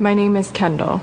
My name is Kendall.